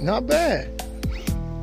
Not bad.